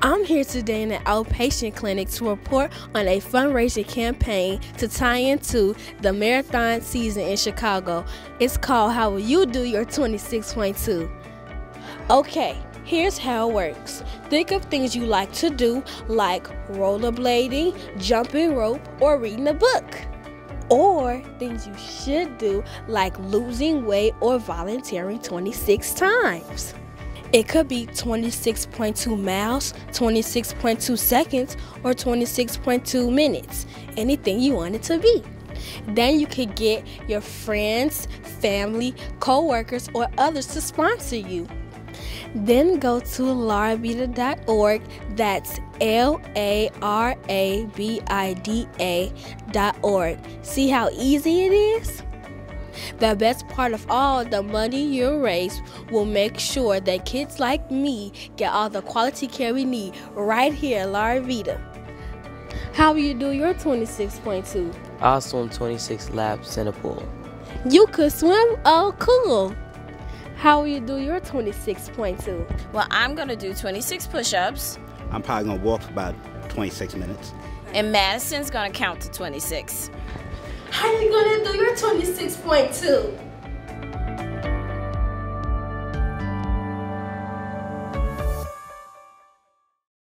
I'm here today in the outpatient clinic to report on a fundraising campaign to tie into the marathon season in Chicago. It's called How Will You Do Your 26.2? Okay, here's how it works. Think of things you like to do, like rollerblading, jumping rope, or reading a book. Or things you should do, like losing weight or volunteering 26 times. It could be 26.2 miles, 26.2 seconds, or 26.2 minutes. Anything you want it to be. Then you could get your friends, family, co-workers, or others to sponsor you. Then go to larabida.org. That's L A R A B I D A dot org. See how easy it is? The best part of all, the money you raise will make sure that kids like me get all the quality care we need right here at La Rabida. How will you do your 26.2? I'll swim 26 laps in a pool. You could swim? Oh, cool. How will you do your 26.2? Well, I'm going to do 26 push ups. I'm probably going to walk for about 26 minutes. And Madison's going to count to 26. How are you gonna do your 26.2?